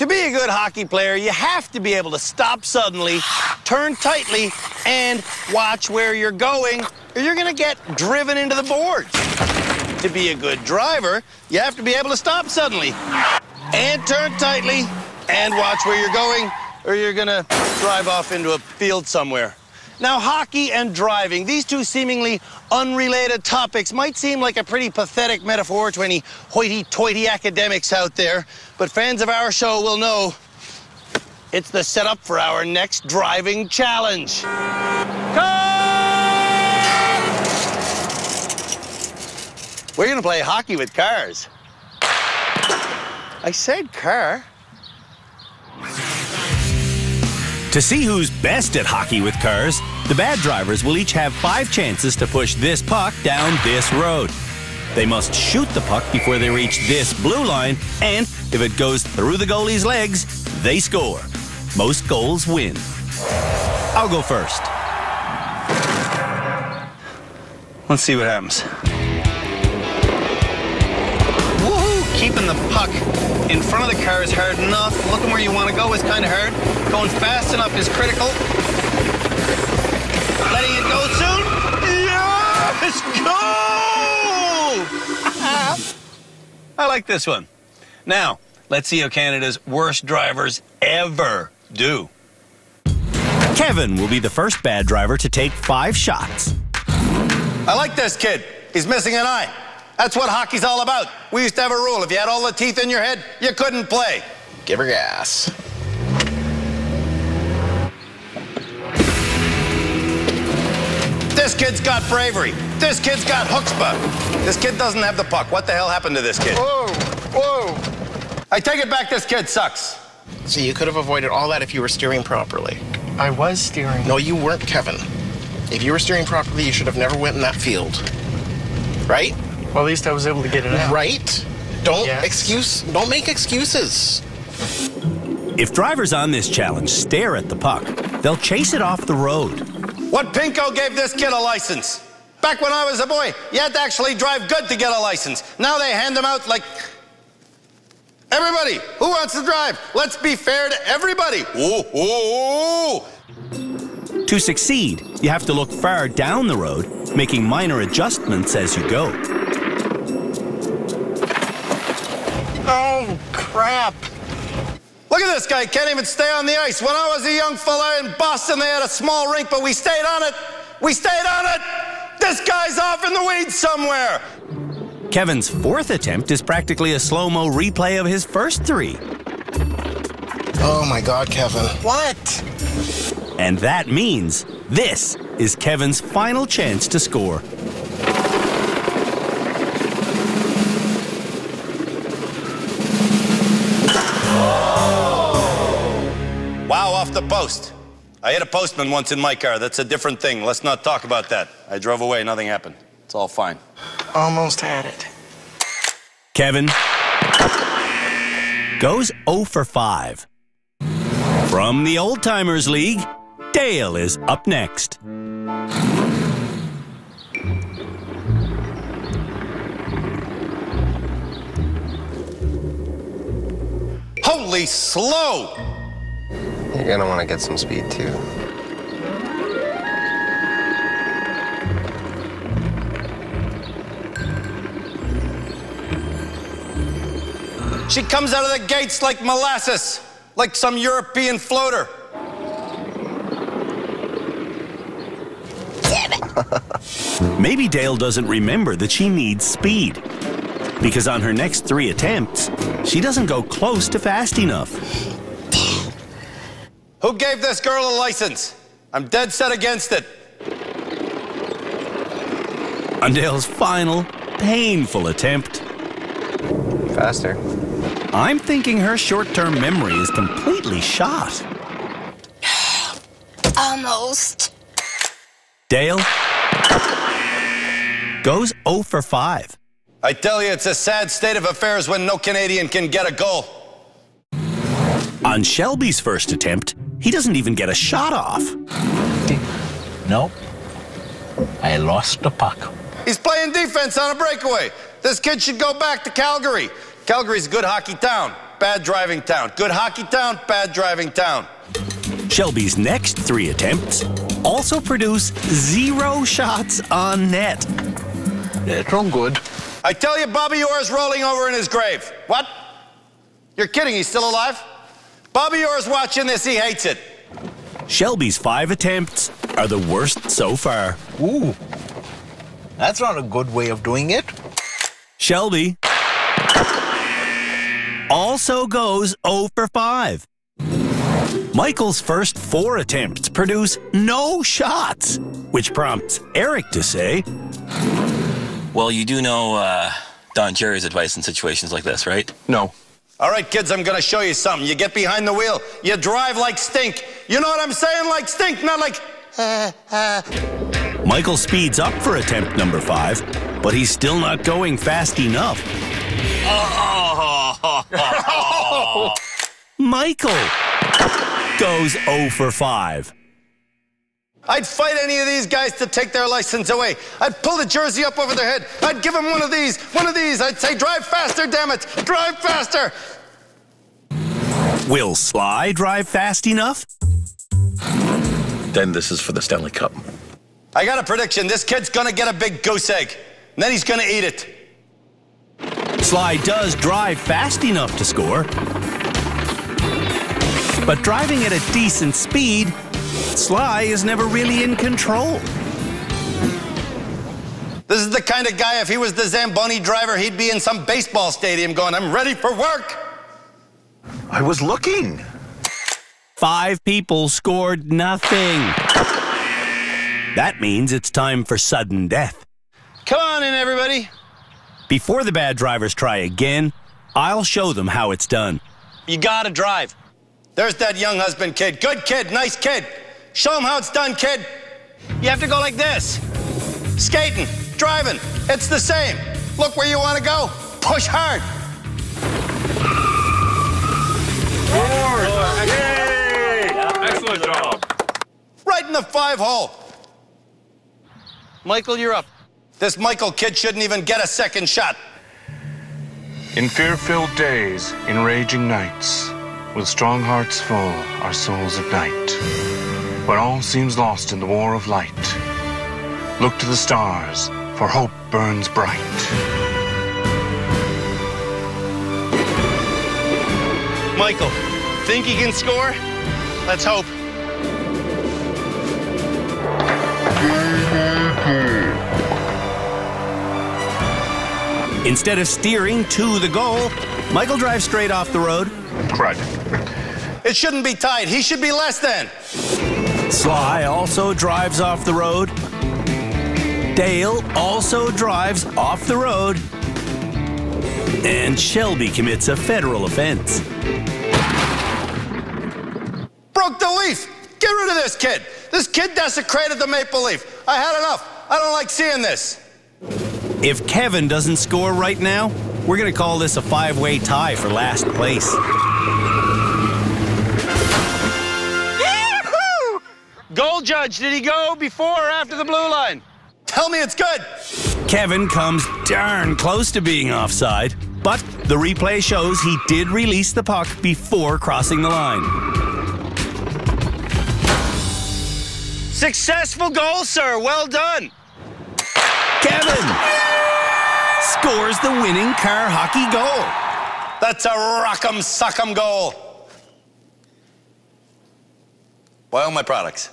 To be a good hockey player, you have to be able to stop suddenly, turn tightly, and watch where you're going, or you're going to get driven into the boards. To be a good driver, you have to be able to stop suddenly, and turn tightly, and watch where you're going, or you're going to drive off into a field somewhere. Now, hockey and driving, these two seemingly unrelated topics might seem like a pretty pathetic metaphor to any hoity-toity academics out there, but fans of our show will know it's the setup for our next driving challenge. We're gonna play hockey with cars. I said car. To see who's best at hockey with cars, the bad drivers will each have five chances to push this puck down this road. They must shoot the puck before they reach this blue line, and if it goes through the goalie's legs, they score. Most goals win. I'll go first. Let's see what happens. Keeping the puck in front of the car is hard enough. Looking where you want to go is kind of hard. Going fast enough is critical. Letting it go soon. Yes! Go! I like this one. Now, let's see how Canada's worst drivers ever do. Kevin will be the first bad driver to take five shots. I like this kid. He's missing an eye. That's what hockey's all about. We used to have a rule. If you had all the teeth in your head, you couldn't play. Give her gas. This kid's got bravery. This kid's got chutzpah. This kid doesn't have the puck. What the hell happened to this kid? Whoa, whoa. I take it back. This kid sucks. So you could have avoided all that if you were steering properly. I was steering. No, you weren't, Kevin. If you were steering properly, you should have never went in that field. Right? Well, at least I was able to get it out. Right? Don't Yes. excuse. Don't make excuses. If drivers on this challenge stare at the puck, they'll chase it off the road. What Pinko gave this kid a license? Back when I was a boy, you had to actually drive good to get a license. Now they hand them out like. Everybody, who wants to drive? Let's be fair to everybody. Ooh, ooh, ooh. To succeed, you have to look far down the road, making minor adjustments as you go. Crap. Look at this guy, can't even stay on the ice. When I was a young fella in Boston, they had a small rink, but we stayed on it. We stayed on it. This guy's off in the weeds somewhere. Kevin's fourth attempt is practically a slow mo replay of his first three. Oh my God, Kevin. What? And that means this is Kevin's final chance to score. Off the post. I hit a postman once in my car. That's a different thing. Let's not talk about that. I drove away, nothing happened. It's all fine. Almost had it. Kevin goes 0 for 5. From the Old Timers League, Dale is up next. Holy slow! You're gonna want to get some speed too. She comes out of the gates like molasses, like some European floater. Maybe Dale doesn't remember that she needs speed. Because on her next three attempts, she doesn't go close to fast enough. Who gave this girl a license? I'm dead set against it. On Dale's final, painful attempt, Faster. I'm thinking her short term memory is completely shot. Almost. Dale goes 0 for 5. I tell you, it's a sad state of affairs when no Canadian can get a goal. On Shelby's first attempt, he doesn't even get a shot off. Nope. I lost the puck. He's playing defense on a breakaway. This kid should go back to Calgary. Calgary's a good hockey town. bad driving town. Good hockey town, bad driving town. Shelby's next three attempts also produce zero shots on net. That's all good. I tell you, Bobby Orr's rolling over in his grave. What? You're kidding, he's still alive? Bobby Orr's watching this, he hates it. Shelby's five attempts are the worst so far. Ooh. That's not a good way of doing it. Shelby also goes 0 for 5. Michael's first four attempts produce no shots, which prompts Eric to say, Well, you do know uh, Don Cherry's advice in situations like this, right? No. All right, kids, I'm gonna show you something. You get behind the wheel, you drive like stink. You know what I'm saying? Like stink, not like. Uh, uh. Michael speeds up for attempt number five, but he's still not going fast enough. Michael goes 0 for 5. I'd fight any of these guys to take their license away. I'd pull the jersey up over their head. I'd give them one of these, one of these. I'd say, drive faster, damn it, drive faster. Will Sly drive fast enough? Then this is for the Stanley Cup. I got a prediction. This kid's gonna get a big goose egg, and then he's gonna eat it. Sly does drive fast enough to score. But driving at a decent speed, Sly is never really in control. This is the kind of guy, if he was the Zamboni driver, he'd be in some baseball stadium going, I'm ready for work. I was looking. Five people scored nothing. That means it's time for sudden death. Come on in, everybody. Before the bad drivers try again, I'll show them how it's done. You gotta drive. There's that Younghusband kid. Good kid, nice kid. Show him how it's done, kid. You have to go like this skating, driving. It's the same. Look where you wanna go. Push hard. Excellent job. Right in the five hole. Michael, you're up. This Michael kid shouldn't even get a second shot. In fear-filled days, in raging nights, with strong hearts full, our souls ignite. When all seems lost in the war of light, look to the stars, for hope burns bright. Michael, think he can score? Let's hope. Instead of steering to the goal, Michael drives straight off the road. Crud. It shouldn't be tight. He should be less than. Sly also drives off the road. Dale also drives off the road. And Shelby commits a federal offense. Broke the leaf. Get rid of this kid. This kid desecrated the maple leaf. I had enough. I don't like seeing this. If Kevin doesn't score right now, we're going to call this a five way tie for last place. Goal judge, did he go before or after the blue line? Tell me it's good. Kevin comes darn close to being offside, but the replay shows he did release the puck before crossing the line. Successful goal, sir. Well done. Kevin scores the winning car hockey goal. That's a rock'em sock'em goal. Buy all my products.